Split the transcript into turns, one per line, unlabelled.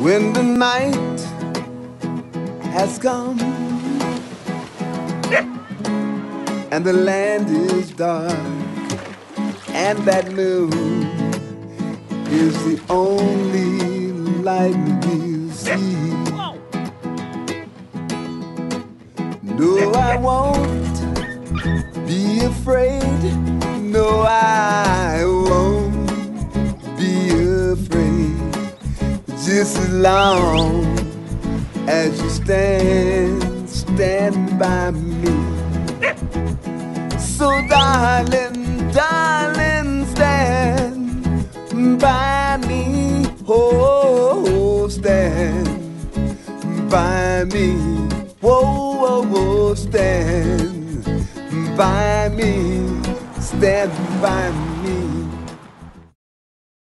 When the night has come and the land is dark and that moon is the only light we'll see. No, I won't be afraid. No, I Just as long as you stand, stand by me. So, darling, darling, stand by me. Oh, stand by me. Whoa, whoa, whoa, stand by me. Stand by me.